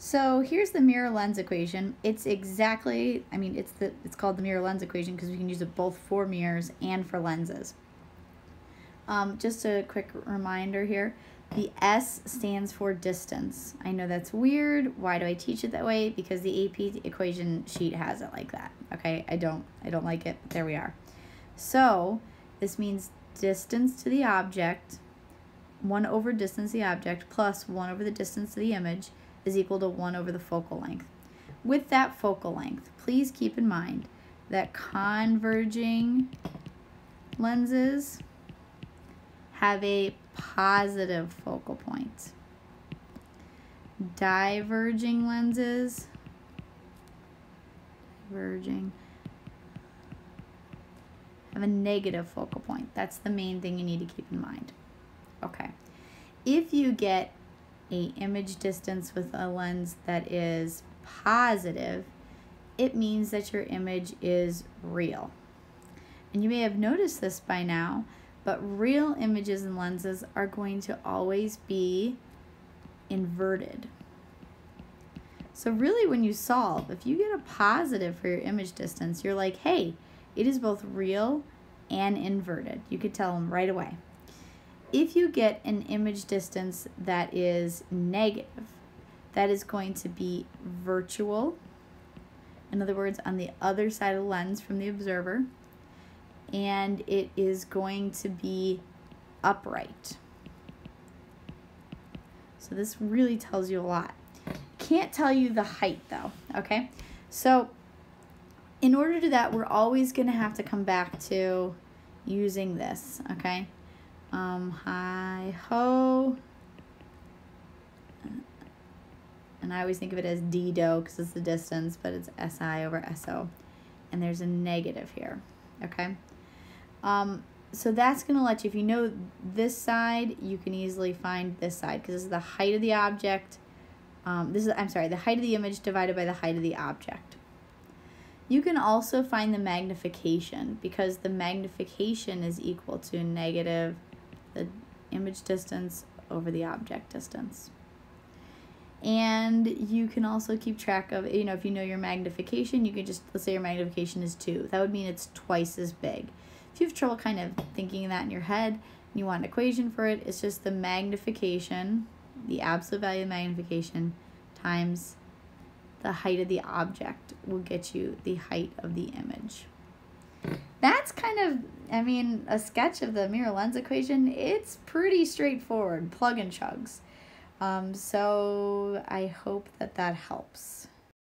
So here's the mirror lens equation. It's exactly, I mean, it's the it's called the mirror lens equation because we can use it both for mirrors and for lenses. Um, just a quick reminder here. The S stands for distance. I know that's weird. Why do I teach it that way? Because the AP equation sheet has it like that. Okay, I don't I don't like it. but There we are. So this means distance to the object, 1 over distance to the object plus 1 over the distance to the image is equal to 1 over the focal length. With that focal length, please keep in mind that converging lenses have a positive focal point. Diverging lenses, diverging, have a negative focal point. That's the main thing you need to keep in mind. Okay. If you get a image distance with a lens that is positive, it means that your image is real. And you may have noticed this by now, but real images and lenses are going to always be inverted. So really when you solve, if you get a positive for your image distance, you're like, hey, it is both real and inverted. You could tell them right away. If you get an image distance that is negative, that is going to be virtual. In other words, on the other side of the lens from the observer. And it is going to be upright. So this really tells you a lot. Can't tell you the height though, okay? So in order to that, we're always going to have to come back to using this, okay? Um, hi, ho. And I always think of it as d do because it's the distance, but it's SI over SO. And there's a negative here, okay? Um, so that's going to let you, if you know this side, you can easily find this side because this is the height of the object. Um, this is, I'm sorry, the height of the image divided by the height of the object. You can also find the magnification because the magnification is equal to negative the image distance over the object distance. And you can also keep track of, you know, if you know your magnification, you can just, let's say your magnification is 2. That would mean it's twice as big. If you have trouble kind of thinking that in your head, and you want an equation for it, it's just the magnification, the absolute value of magnification, times the height of the object will get you the height of the image. That's kind of, I mean, a sketch of the mirror lens equation. It's pretty straightforward, plug and chugs. Um, so I hope that that helps.